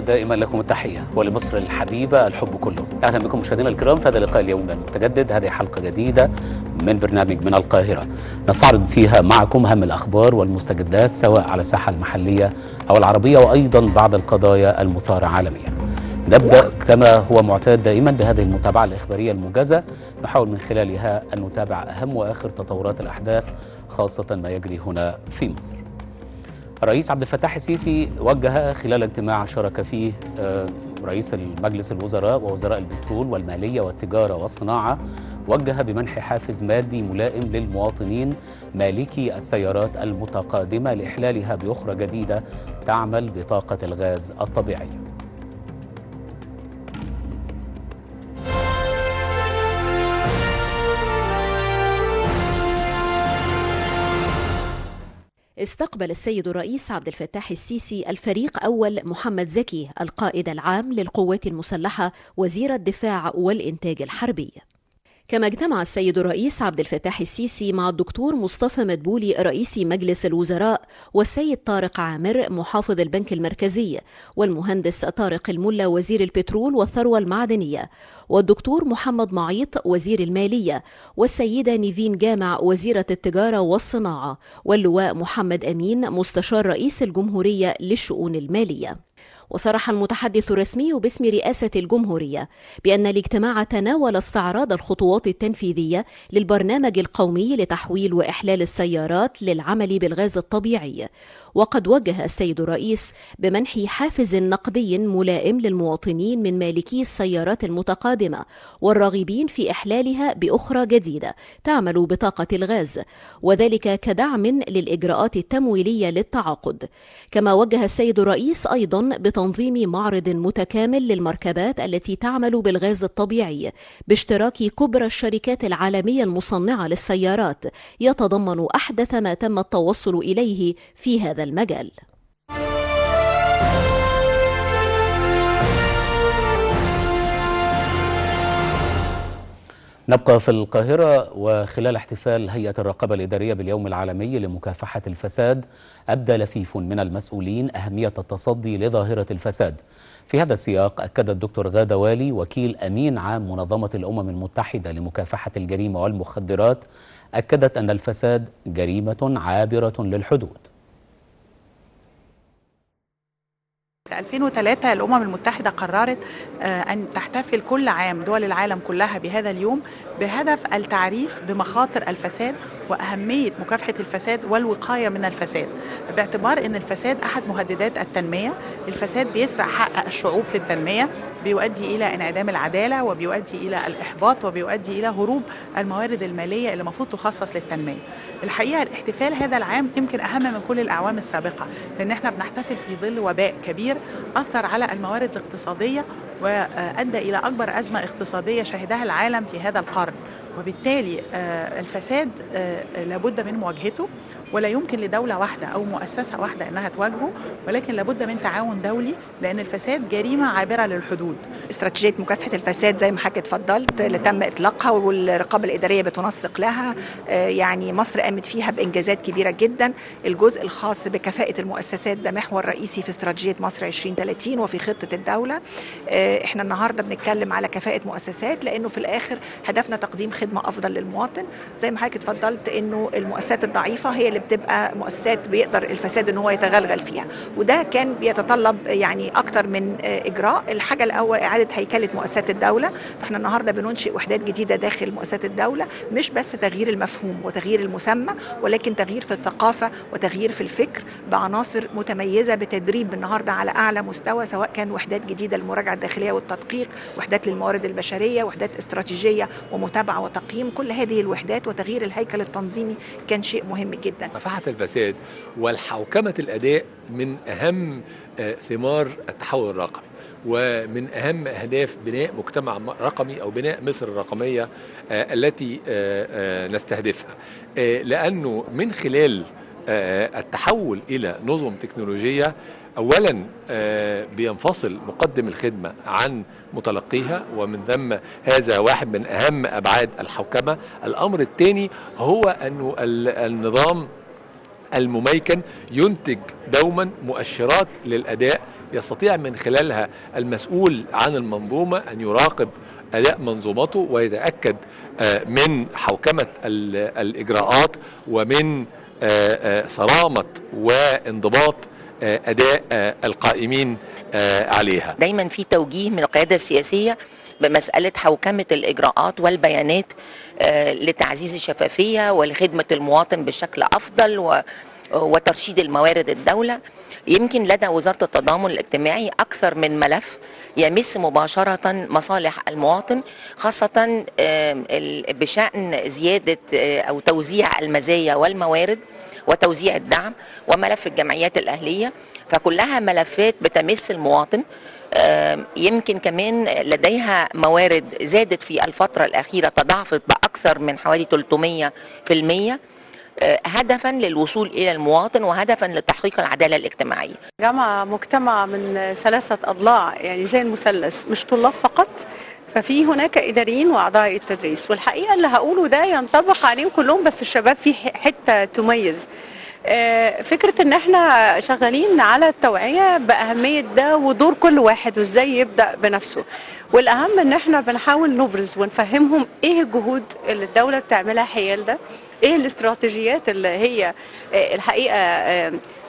دائما لكم التحية. ولمصر الحبيبة الحب كله. أهلا بكم مشاهدينا الكرام في هذا اللقاء اليومي المتجدد. هذه حلقة جديدة من برنامج من القاهرة. نستعرض فيها معكم أهم الأخبار والمستجدات سواء على الساحة المحلية أو العربية وأيضا بعض القضايا المثارة عالميا. نبدأ كما هو معتاد دائما بهذه المتابعة الإخبارية الموجزة. نحاول من خلالها أن نتابع أهم وآخر تطورات الأحداث خاصة ما يجري هنا في مصر. الرئيس عبد الفتاح السيسي وجه خلال اجتماع شارك فيه رئيس المجلس الوزراء ووزراء البترول والمالية والتجارة والصناعة وجه بمنح حافز مادي ملائم للمواطنين مالكي السيارات المتقادمة لإحلالها بأخرى جديدة تعمل بطاقة الغاز الطبيعي. استقبل السيد الرئيس عبد الفتاح السيسي الفريق أول محمد زكي القائد العام للقوات المسلحة وزير الدفاع والإنتاج الحربي. كما اجتمع السيد الرئيس عبد الفتاح السيسي مع الدكتور مصطفى مدبولي رئيس مجلس الوزراء والسيد طارق عامر محافظ البنك المركزي والمهندس طارق الملا وزير البترول والثروة المعدنية والدكتور محمد معيط وزير المالية والسيدة نيفين جامع وزيرة التجارة والصناعة واللواء محمد أمين مستشار رئيس الجمهورية للشؤون المالية. وصرح المتحدث الرسمي باسم رئاسة الجمهورية بأن الاجتماع تناول استعراض الخطوات التنفيذية للبرنامج القومي لتحويل وإحلال السيارات للعمل بالغاز الطبيعي. وقد وجه السيد الرئيس بمنح حافز نقدي ملائم للمواطنين من مالكي السيارات المتقادمة والراغبين في إحلالها بأخرى جديدة تعمل بطاقة الغاز وذلك كدعم للإجراءات التمويلية للتعاقد. كما وجه السيد الرئيس أيضا بتنظيم معرض متكامل للمركبات التي تعمل بالغاز الطبيعي باشتراك كبرى الشركات العالمية المصنعة للسيارات. يتضمن أحدث ما تم التوصل إليه في هذا المجال. نبقى في القاهرة وخلال احتفال هيئة الرقابة الإدارية باليوم العالمي لمكافحة الفساد أبدى لفيف من المسؤولين أهمية التصدي لظاهرة الفساد. في هذا السياق أكد الدكتور غادة والي وكيل أمين عام منظمة الأمم المتحدة لمكافحة الجريمة والمخدرات أكدت أن الفساد جريمة عابرة للحدود. في 2003 الأمم المتحدة قررت أن تحتفل كل عام دول العالم كلها بهذا اليوم بهدف التعريف بمخاطر الفساد وأهمية مكافحة الفساد والوقاية من الفساد باعتبار أن الفساد أحد مهددات التنمية الفساد بيسرق حق الشعوب في التنمية بيؤدي إلى انعدام العدالة وبيؤدي إلى الإحباط وبيؤدي إلى هروب الموارد المالية اللي المفروض تخصص للتنمية. الحقيقة الاحتفال هذا العام يمكن أهم من كل الأعوام السابقة لأن إحنا بنحتفل في ظل وباء كبير أثر على الموارد الاقتصادية وأدى إلى أكبر أزمة اقتصادية شهدها العالم في هذا القرن. وبالتالي الفساد لابد من مواجهته ولا يمكن لدولة واحدة أو مؤسسة واحدة أنها تواجهه ولكن لابد من تعاون دولي لأن الفساد جريمة عابرة للحدود. استراتيجية مكافحة الفساد زي ما حضرتك اتفضلت اللي تم إطلاقها والرقابة الإدارية بتنسق لها يعني مصر قامت فيها بإنجازات كبيرة جدا. الجزء الخاص بكفاءة المؤسسات ده محور رئيسي في استراتيجية مصر 2030 وفي خطة الدولة. إحنا النهاردة بنتكلم على كفاءة مؤسسات لأنه في الآخر هدفنا تقديم خدمة أفضل للمواطن. زي ما حضرتك اتفضلت إنه المؤسسات الضعيفة هي اللي بتبقى مؤسسات بيقدر الفساد إن هو يتغلغل فيها. وده كان بيتطلب يعني أكتر من إجراء. الحاجة الأول إعادة هيكلة مؤسسات الدولة. فإحنا النهارده بننشئ وحدات جديدة داخل مؤسسات الدولة مش بس تغيير المفهوم وتغيير المسمى ولكن تغيير في الثقافة وتغيير في الفكر بعناصر متميزة بتدريب النهارده على أعلى مستوى سواء كان وحدات جديدة للمراجعة الداخلية والتدقيق وحدات للموارد البشرية وحدات استراتيجية ومتابعة وتقييم كل هذه الوحدات وتغيير الهيكل التنظيمي كان شيء مهم جدا. مكافحة الفساد والحوكمة الأداء من أهم ثمار التحول الرقمي ومن أهم أهداف بناء مجتمع رقمي أو بناء مصر الرقمية التي نستهدفها. لأنه من خلال التحول إلى نظم تكنولوجية اولا بينفصل مقدم الخدمة عن متلقيها ومن ثم هذا واحد من أهم أبعاد الحوكمة. الأمر الثاني هو انه النظام المميكن ينتج دوما مؤشرات للأداء يستطيع من خلالها المسؤول عن المنظومة أن يراقب أداء منظومته ويتأكد من حوكمة الإجراءات ومن صرامة وانضباط أداء القائمين عليها. دايما في توجيه من القيادة السياسية بمسألة حوكمة الإجراءات والبيانات لتعزيز الشفافية ولخدمة المواطن بشكل أفضل وترشيد الموارد الدولة. يمكن لدى وزارة التضامن الاجتماعي أكثر من ملف يمس مباشرة مصالح المواطن خاصة بشأن زيادة أو توزيع المزايا والموارد. وتوزيع الدعم وملف الجمعيات الأهلية فكلها ملفات بتمس المواطن يمكن كمان لديها موارد زادت في الفترة الأخيرة تضاعفت بأكثر من حوالي 300 في المية هدفا للوصول إلى المواطن وهدفا لتحقيق العدالة الاجتماعية. جامعة مجتمع من ثلاثة أضلاع يعني زي المثلث مش طلاب فقط ففي هناك إداريين وأعضاء التدريس والحقيقة اللي هقوله ده ينطبق عليهم كلهم بس الشباب فيه حتة تميز. فكرة إن إحنا شغالين على التوعية بأهمية ده ودور كل واحد وإزاي يبدأ بنفسه والأهم إن إحنا بنحاول نبرز ونفهمهم إيه الجهود اللي الدولة بتعملها حيال ده إيه الاستراتيجيات اللي هي الحقيقة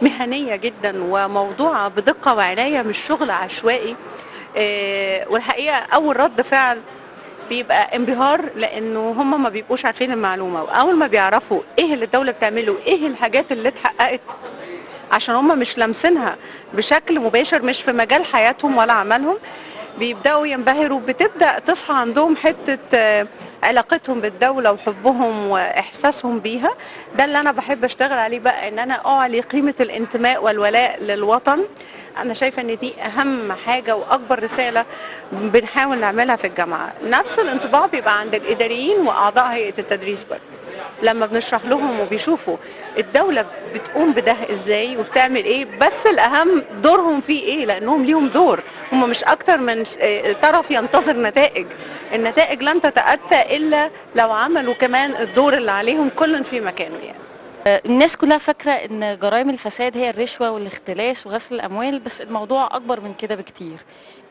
مهنية جدا وموضوعة بدقة وعناية مش شغل عشوائي والحقيقة أول رد فعل بيبقى انبهار لأنه هم ما بيبقوش عارفين المعلومة وأول ما بيعرفوا إيه اللي الدولة بتعمله إيه الحاجات اللي اتحققت عشان هم مش لامسينها بشكل مباشر مش في مجال حياتهم ولا عملهم بيبدأوا ينبهروا بتبدأ تصحى عندهم حتة علاقتهم بالدولة وحبهم وإحساسهم بيها. ده اللي أنا بحب أشتغل عليه بقى إن أنا أعلي قيمة الانتماء والولاء للوطن. أنا شايفة إن دي أهم حاجة وأكبر رسالة بنحاول نعملها في الجامعة. نفس الانطباع بيبقى عند الإداريين وأعضاء هيئة التدريس برضه. لما بنشرح لهم وبيشوفوا الدولة بتقوم بده إزاي وبتعمل إيه بس الأهم دورهم فيه إيه لأنهم ليهم دور. هم مش أكتر من طرف ينتظر نتائج. النتائج لن تتأتى إلا لو عملوا كمان الدور اللي عليهم كل في مكانه يعني. الناس كلها فاكرة إن جرائم الفساد هي الرشوة والاختلاس وغسل الأموال بس الموضوع أكبر من كده بكتير.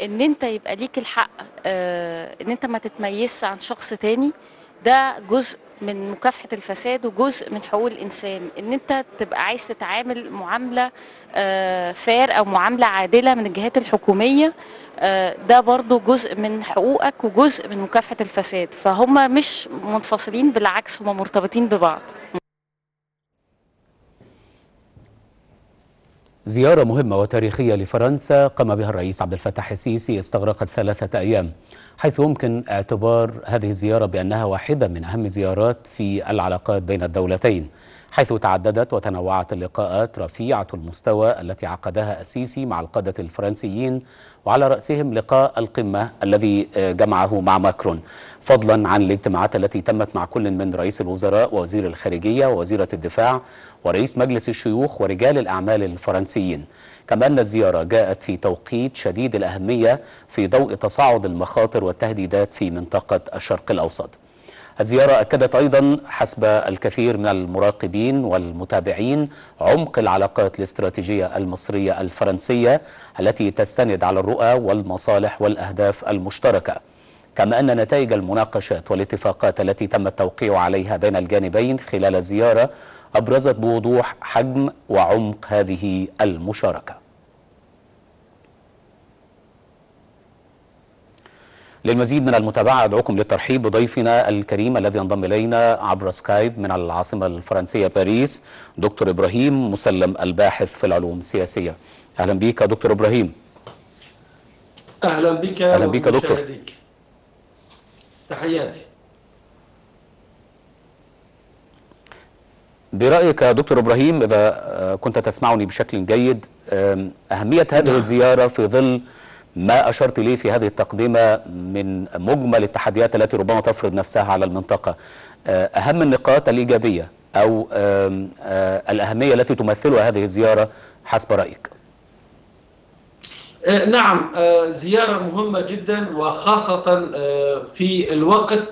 إن أنت يبقى ليك الحق إن أنت ما تتميزش عن شخص تاني ده جزء من مكافحة الفساد وجزء من حقوق الإنسان. إن أنت تبقى عايز تتعامل معاملة فير أو معاملة عادلة من الجهات الحكومية ده برضو جزء من حقوقك وجزء من مكافحة الفساد. فهم مش منفصلين بالعكس هم مرتبطين ببعض. زيارة مهمة وتاريخية لفرنسا قام بها الرئيس عبد الفتاح السيسي استغرقت ثلاثة أيام حيث يمكن اعتبار هذه الزيارة بأنها واحدة من أهم زيارات في العلاقات بين الدولتين. حيث تعددت وتنوعت اللقاءات رفيعة المستوى التي عقدها السيسي مع القادة الفرنسيين وعلى رأسهم لقاء القمة الذي جمعه مع ماكرون. فضلا عن الاجتماعات التي تمت مع كل من رئيس الوزراء ووزير الخارجية ووزيرة الدفاع ورئيس مجلس الشيوخ ورجال الأعمال الفرنسيين. كما أن الزيارة جاءت في توقيت شديد الأهمية في ضوء تصاعد المخاطر والتهديدات في منطقة الشرق الأوسط. الزيارة أكدت أيضا حسب الكثير من المراقبين والمتابعين عمق العلاقات الاستراتيجية المصرية الفرنسية التي تستند على الرؤى والمصالح والأهداف المشتركة. كما أن نتائج المناقشات والاتفاقات التي تم التوقيع عليها بين الجانبين خلال الزيارة أبرزت بوضوح حجم وعمق هذه المشاركة. للمزيد من المتابعة أدعوكم للترحيب بضيفنا الكريم الذي ينضم إلينا عبر سكايب من العاصمة الفرنسية باريس دكتور إبراهيم مسلم الباحث في العلوم السياسية. أهلا بك دكتور إبراهيم. أهلا بك أهلا بك دكتور. تحياتي. برأيك يا دكتور إبراهيم إذا كنت تسمعني بشكل جيد أهمية هذه الزيارة في ظل ما أشرت إليه في هذه التقدمة من مجمل التحديات التي ربما تفرض نفسها على المنطقة. أهم النقاط الإيجابية أو الأهمية التي تمثلها هذه الزيارة حسب رأيك. نعم زيارة مهمة جدا وخاصة في الوقت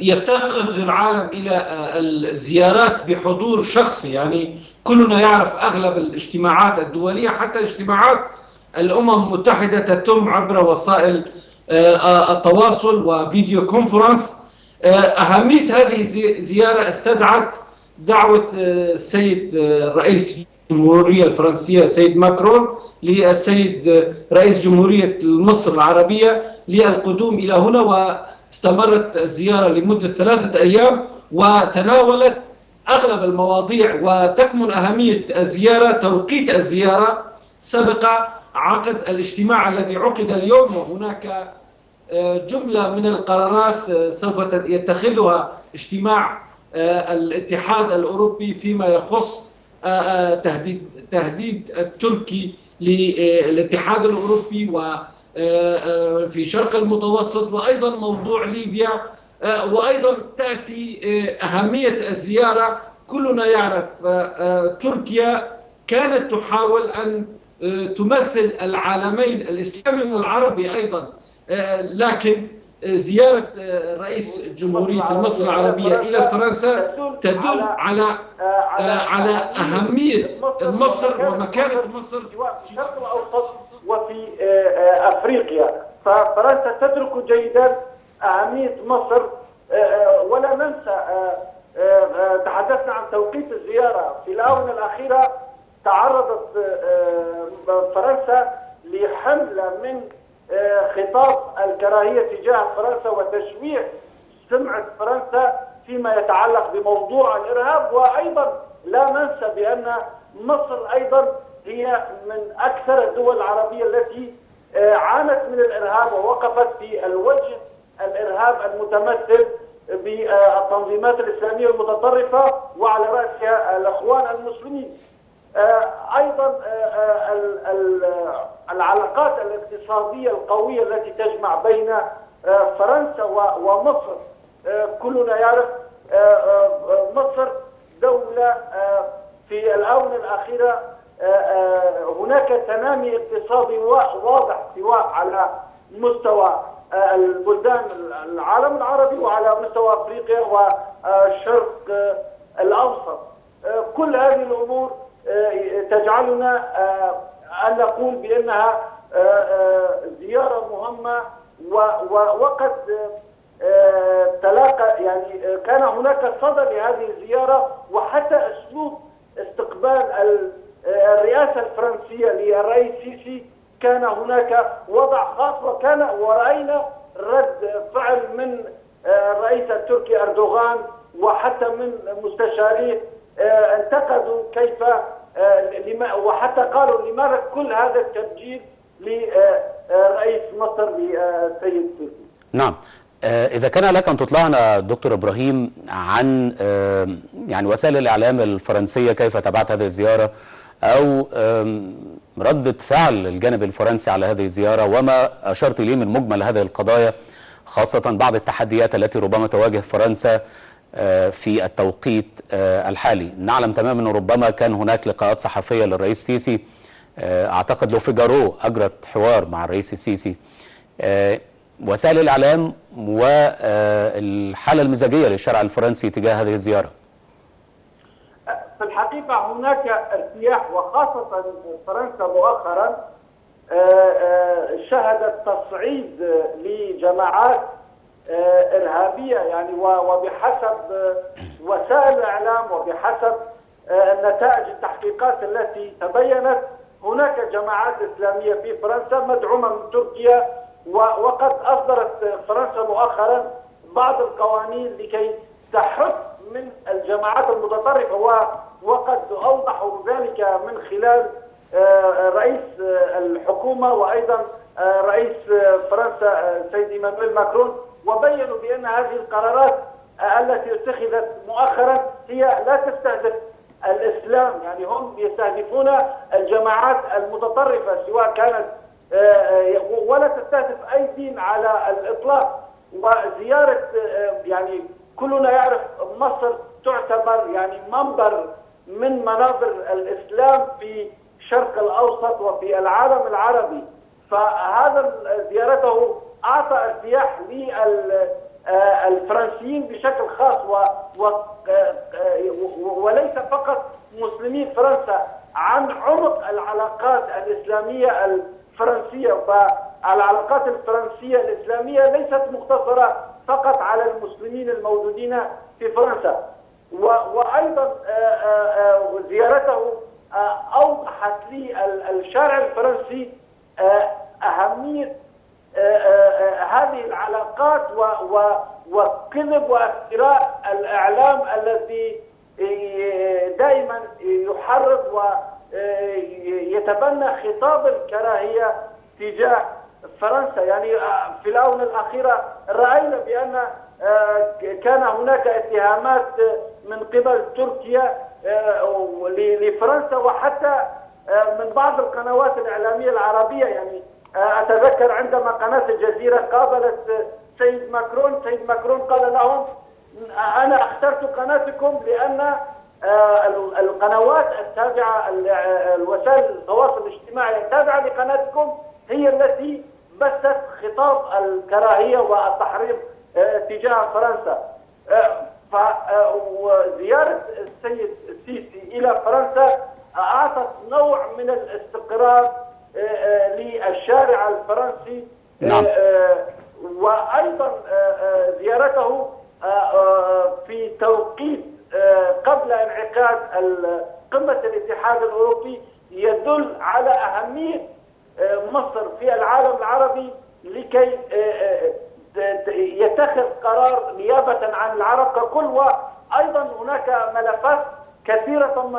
يفتقر العالم إلى الزيارات بحضور شخصي. يعني كلنا يعرف أغلب الاجتماعات الدولية حتى اجتماعات الأمم المتحدة تتم عبر وسائل التواصل وفيديو كونفرنس. أهمية هذه الزيارة استدعت دعوة السيد رئيس الجمهورية الفرنسية سيد ماكرون للسيد رئيس جمهورية مصر العربية للقدوم إلى هنا واستمرت الزيارة لمدة ثلاثة أيام وتناولت أغلب المواضيع وتكمن أهمية الزيارة توقيت الزيارة سبق عقد الاجتماع الذي عقد اليوم وهناك جملة من القرارات سوف يتخذها اجتماع الاتحاد الأوروبي فيما يخص تهديد تهديد التركي للاتحاد الأوروبي وفي شرق المتوسط وأيضا موضوع ليبيا وأيضا تأتي أهمية الزيارة. كلنا يعرف تركيا كانت تحاول أن تمثل العالمين الإسلامي والعربي أيضا. لكن زيارة رئيس جمهورية مصر العربية إلى فرنسا تدل على على أهمية مصر ومكانة مصر. في الشرق الأوسط وفي أفريقيا. ففرنسا تدرك جيدا أهمية مصر ولا ننسى تحدثنا عن توقيت الزيارة في الآونة الأخيرة تعرضت فرنسا لحملة من خطاب الكراهية تجاه فرنسا وتشويه سمعة فرنسا فيما يتعلق بموضوع الإرهاب. وأيضا لا ننسى بأن مصر أيضا هي من أكثر الدول العربية التي عانت من الإرهاب ووقفت في الوجه الإرهاب المتمثل بالتنظيمات الإسلامية المتطرفة وعلى رأسها الأخوان المسلمين. أيضا العلاقات الاقتصادية القوية التي تجمع بين فرنسا ومصر. كلنا يعرف مصر دولة في الآونة الأخيرة هناك تنامي اقتصادي واضح سواء على مستوى البلدان العالم العربي وعلى مستوى أفريقيا والشرق الأوسط. كل هذه الأمور تجعلنا أن نقول بأنها زيارة مهمة وقد تلاقى يعني كان هناك صدى لهذه الزيارة وحتى أسلوب استقبال الرئاسة الفرنسية للرئيس سيسي كان هناك وضع خاص وكان ورأينا رد فعل من الرئيس التركي أردوغان وحتى من مستشاريه انتقدوا كيف وحتى قالوا لماذا كل هذا التبجيل لرئيس مصر للسيد السيسي نعم. إذا كان لك أن تطلعنا دكتور إبراهيم عن يعني وسائل الإعلام الفرنسية كيف تبعت هذه الزيارة أو ردة فعل الجانب الفرنسي على هذه الزيارة وما أشرت إليه من مجمل هذه القضايا خاصة بعض التحديات التي ربما تواجه فرنسا في التوقيت الحالي. نعلم تماما أنه ربما كان هناك لقاءات صحفية للرئيس السيسي أعتقد لو فيجارو أجرت حوار مع الرئيس السيسي وسائل الإعلام والحالة المزاجية للشارع الفرنسي تجاه هذه الزيارة. في الحقيقة هناك ارتياح وخاصة فرنسا مؤخرا شهدت تصعيد لجماعات إرهابية يعني وبحسب وسائل الإعلام وبحسب نتائج التحقيقات التي تبينت هناك جماعات إسلامية في فرنسا مدعومة من تركيا وقد أصدرت فرنسا مؤخرا بعض القوانين لكي تحد من الجماعات المتطرفة وقد أوضحوا ذلك من خلال رئيس الحكومة وأيضا رئيس فرنسا سيد إيمانويل ماكرون. وبينوا بأن هذه القرارات التي اتخذت مؤخرا هي لا تستهدف الإسلام. يعني هم يستهدفون الجماعات المتطرفة سواء كانت ولا تستهدف أي دين على الإطلاق. وزيارة يعني كلنا يعرف مصر تعتبر يعني منبر من منابر الإسلام في الشرق الأوسط وفي العالم العربي. فهذا زيارته أعطى ارتياح آه، الفرنسيين بشكل خاص و آه، آه، وليس فقط مسلمي فرنسا عن عمق العلاقات الإسلامية الفرنسية فالعلاقات الفرنسية الإسلامية ليست مقتصرة فقط على المسلمين الموجودين في فرنسا. و- وأيضا آه، آه، آه، زيارته آه، أوضحت لي ال- الشارع الفرنسي آه، هذه العلاقات و- و- وكذب وافتراء الإعلام الذي آه، دائما يحرض ويتبنى خطاب الكراهية تجاه فرنسا. يعني آه، في الآونة الأخيرة رأينا بأن آه، كان هناك اتهامات من قبل تركيا آه، لفرنسا وحتى من بعض القنوات الإعلامية العربية. يعني أتذكر عندما قناة الجزيرة قابلت سيد ماكرون سيد ماكرون قال لهم أنا اخترت قناتكم لأن آه، ال- القنوات التابعة ال- الوسائل التواصل الاجتماعي التابعة لقناتكم هي التي بثت خطاب الكراهية والتحريض آه، تجاه فرنسا. آه، ف- وزيارة السيد السيسي إلى فرنسا أعطت نوع من الاستقرار للشارع الفرنسي آه، نعم. آه، وأيضا آه، آه، زيارته آه، آه، في توقيت قبل انعقاد قمة الاتحاد الأوروبي يدل على أهمية آه، مصر في العالم العربي لكي يتخذ قرار نيابة عن العرب ككل وأيضا هناك ملفات كثيرة تم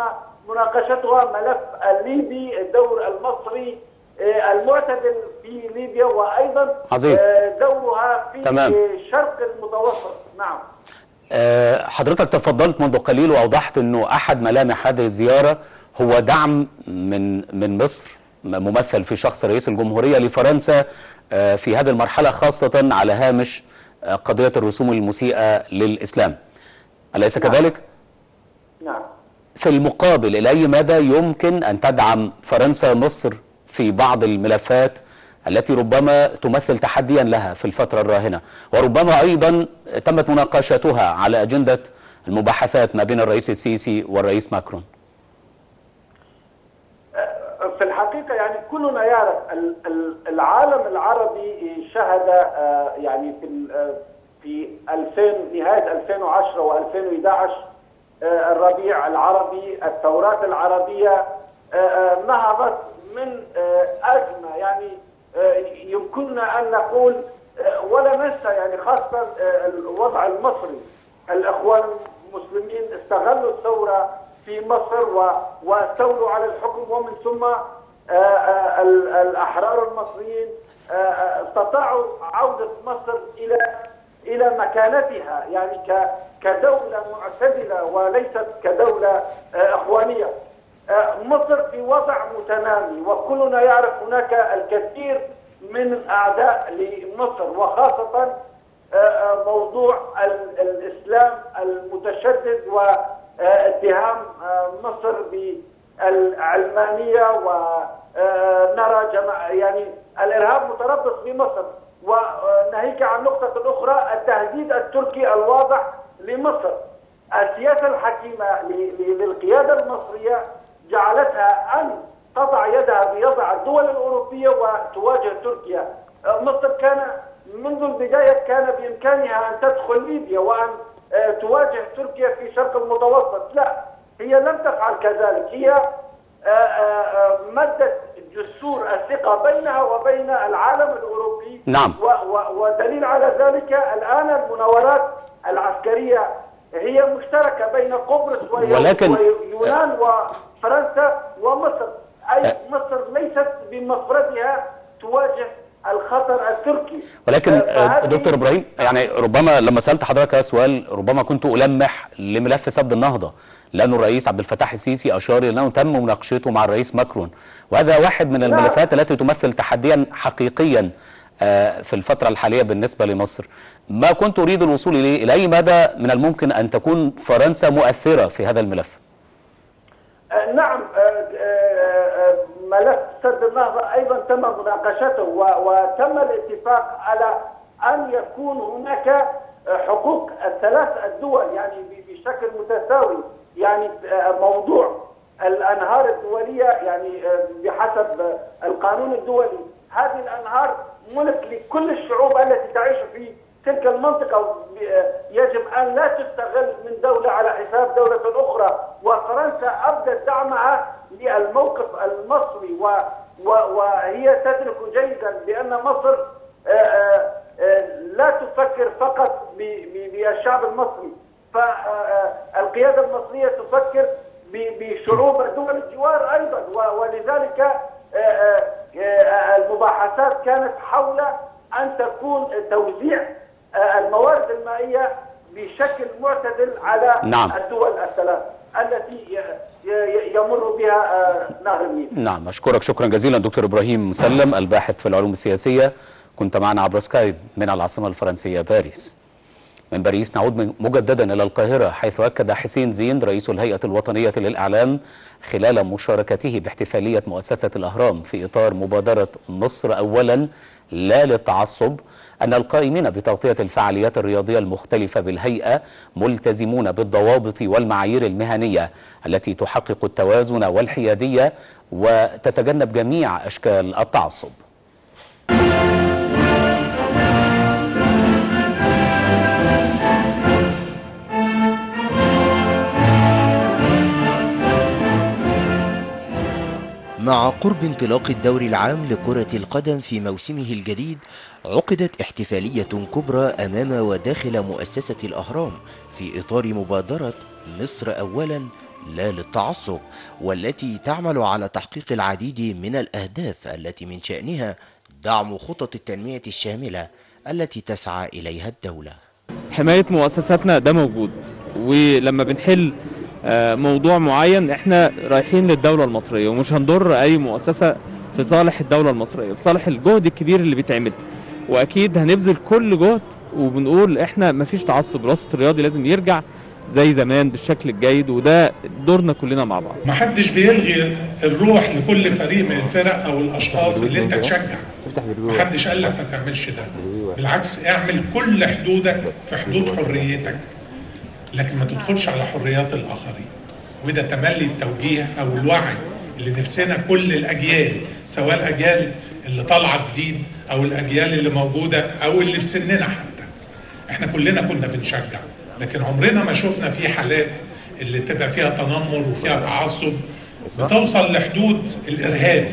مناقشتها ملف الليبي الدور المصري آه، المعتدل في ليبيا وأيضا عظيم. آه، دورها في تمام. الشرق المتوسط نعم آه، حضرتك تفضلت منذ قليل وأوضحت إنه أحد ملامح هذه الزيارة هو دعم من من مصر ممثل في شخص رئيس الجمهورية لفرنسا في هذه المرحلة خاصة على هامش قضية الرسوم المسيئة للإسلام. أليس كذلك؟ نعم في المقابل إلى أي مدى يمكن أن تدعم فرنسا مصر في بعض الملفات التي ربما تمثل تحديا لها في الفترة الراهنة؟ وربما أيضا تمت مناقشتها على أجندة المباحثات ما بين الرئيس السيسي والرئيس ماكرون. في الحقيقة يعني كلنا يعرف ال- ال- العالم العربي شهد آه، يعني في آه، في 2000 نهاية 2010 و2011 الربيع العربي الثورات العربية آه، آه، نهضت من آه، أزمة. يعني آه، يمكننا أن نقول آه، ولا ننسى يعني خاصة آه، الوضع المصري. الإخوان المسلمين استغلوا الثورة في مصر واستولوا على الحكم ومن ثم آه، آه، ال- الأحرار المصريين آه، آه، استطاعوا عودة مصر إلى إلى مكانتها يعني كدولة معتدلة وليست كدولة آه، إخوانية. آه، مصر في وضع متنامي وكلنا يعرف هناك الكثير من أعداء لمصر وخاصة آه، موضوع ال- الإسلام المتشدد واتهام مصر بالعلمانية ونرى يعني الإرهاب متربص في مصر. وناهيك عن نقطة أخرى التهديد التركي الواضح لمصر. السياسة الحكيمة للقيادة المصرية جعلتها أن تضع يدها بيضع الدول الأوروبية وتواجه تركيا. مصر كان منذ البداية كان بإمكانها أن تدخل ليبيا وأن آه، تواجه تركيا في شرق المتوسط. لا هي لم تفعل كذلك. هي آه، آه، مدت جسور الثقة بينها وبين العالم الأوروبي. نعم. و و ودليل على ذلك الآن المناورات العسكرية هي مشتركة بين قبرص ولكن- ويونان وفرنسا ومصر. أي مصر ليست بمفردها تواجه الخطر التركي. ولكن آه، آه، دكتور إبراهيم يعني ربما لما سألت حضرتك السؤال ربما كنت ألمح لملف سد النهضة. لأنه الرئيس عبد الفتاح السيسي أشار أنه تم مناقشته مع الرئيس ماكرون وهذا واحد من الملفات التي تمثل تحديا حقيقيا آه، في الفترة الحالية بالنسبة لمصر. ما كنت أريد الوصول إليه إلى أي مدى من الممكن أن تكون فرنسا مؤثرة في هذا الملف؟ آه، نعم آه، ملف سد النهضة أيضا تم مناقشته وتم الاتفاق على أن يكون هناك حقوق الثلاث الدول يعني بشكل متساوي. يعني موضوع الأنهار الدولية يعني بحسب القانون الدولي. هذه الأنهار ملك لكل الشعوب التي تعيش في تلك المنطقة يجب أن لا تستغل من دولة على حساب دولة أخرى. وفرنسا أبدت دعمها للموقف المصري و وهي تدرك جيدا بأن مصر لا تفكر فقط بالشعب المصري. فالقيادة المصرية تفكر بشعوب دول الجوار أيضا ولذلك المباحثات كانت حول أن تكون توزيع الموارد المائية بشكل معتدل على نعم. الدول الثلاث التي يمر بها نهر النيل. نعم أشكرك. شكرا جزيلا دكتور إبراهيم مسلم الباحث في العلوم السياسية. كنت معنا عبر سكايب من العاصمة الفرنسية باريس. من باريس نعود مجددا إلى القاهرة حيث أكد حسين زين رئيس الهيئة الوطنية للإعلام خلال مشاركته باحتفالية مؤسسة الأهرام في إطار مبادرة مصر أولا لا للتعصب أن القائمين بتغطية الفعاليات الرياضية المختلفة بالهيئة ملتزمون بالضوابط والمعايير المهنية التي تحقق التوازن والحيادية وتتجنب جميع أشكال التعصب. مع قرب انطلاق الدور العام لكرة القدم في موسمه الجديد عقدت احتفالية كبرى أمام وداخل مؤسسة الأهرام في إطار مبادرة مصر أولا لا للتعصب والتي تعمل على تحقيق العديد من الأهداف التي من شأنها دعم خطط التنمية الشاملة التي تسعى إليها الدولة. حماية مؤسساتنا ده موجود ولما بنحل موضوع معين. إحنا رايحين للدولة المصرية ومش هنضر أي مؤسسة في صالح الدولة المصرية في صالح الجهد الكبير اللي بيتعمل. وأكيد هنبذل كل جهد وبنقول إحنا مفيش تعصب الوسط الرياضي لازم يرجع زي زمان بالشكل الجيد وده دورنا كلنا مع بعض. محدش بيلغي الروح لكل فريق من الفرق أو الأشخاص اللي أنت تشجع. محدش قال لك ما تعملش ده. بالعكس اعمل كل حدودك في حدود حريتك. لكن ما تدخلش على حريات الآخرين. وده تملي التوجيه أو الوعي اللي نفسنا كل الأجيال سواء الأجيال اللي طالعة جديد أو الأجيال اللي موجودة أو اللي في سننا حتى. إحنا كلنا كنا بنشجع لكن عمرنا ما شفنا في حالات اللي تبقى فيها تنمر وفيها تعصب بتوصل لحدود الإرهاب.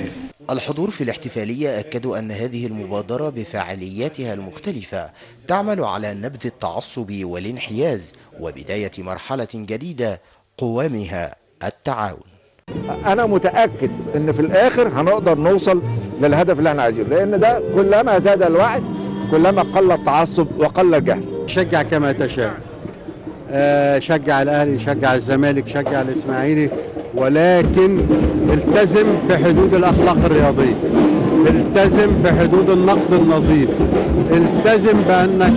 الحضور في الاحتفالية أكدوا أن هذه المبادرة بفعالياتها المختلفة تعمل على نبذ التعصب والانحياز وبداية مرحلة جديدة قوامها التعاون. أنا متأكد إن في الآخر هنقدر نوصل للهدف اللي إحنا عايزينه لأن ده كلما زاد الوعي كلما قل التعصب وقل الجهل. شجع كما تشاء. آه، شجع الأهلي شجع الزمالك شجع الإسماعيلي ولكن التزم بحدود الأخلاق الرياضية التزم بحدود النقد النظيف التزم بأنك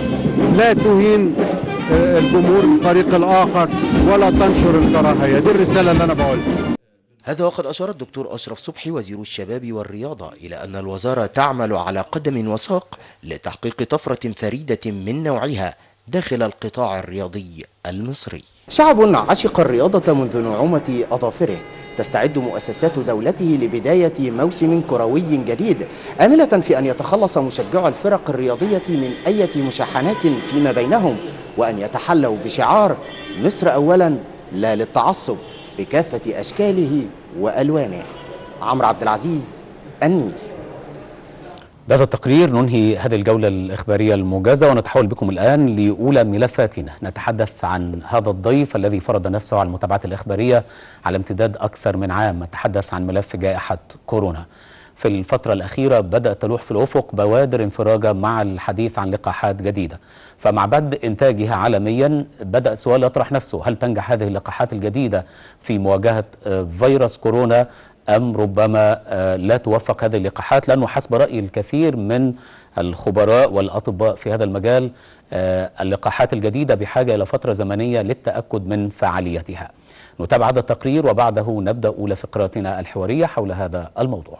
لا تهين آه، الجمهور الفريق الآخر ولا تنشر الكراهية. دي الرسالة اللي أنا بقولها. هذا وقد أشار الدكتور أشرف صبحي وزير الشباب والرياضة إلى أن الوزارة تعمل على قدم وساق لتحقيق طفرة فريدة من نوعها داخل القطاع الرياضي المصري. شعب عشق الرياضة منذ نعومة أظافره. تستعد مؤسسات دولته لبداية موسم كروي جديد آملة في أن يتخلص مشجعو الفرق الرياضية من أي مشاحنات فيما بينهم وأن يتحلوا بشعار مصر أولا لا للتعصب بكافة أشكاله وألوانه. عمرو عبد العزيز النيل بهذا التقرير ننهي هذه الجولة الإخبارية الموجزة ونتحول بكم الآن لأولى ملفاتنا. نتحدث عن هذا الضيف الذي فرض نفسه على المتابعات الإخبارية على امتداد أكثر من عام. نتحدث عن ملف جائحة كورونا. في الفترة الأخيرة بدأت تلوح في الأفق بوادر انفراجة مع الحديث عن لقاحات جديدة. فمع بدء إنتاجها عالميا بدأ السؤال يطرح نفسه. هل تنجح هذه اللقاحات الجديدة في مواجهة آه، فيروس كورونا أم ربما آه، لا توفق هذه اللقاحات لأنه حسب رأي الكثير من الخبراء والأطباء في هذا المجال آه، اللقاحات الجديدة بحاجة إلى فترة زمنية للتأكد من فعاليتها. نتابع هذا التقرير وبعده نبدأ أولى فقراتنا الحوارية حول هذا الموضوع.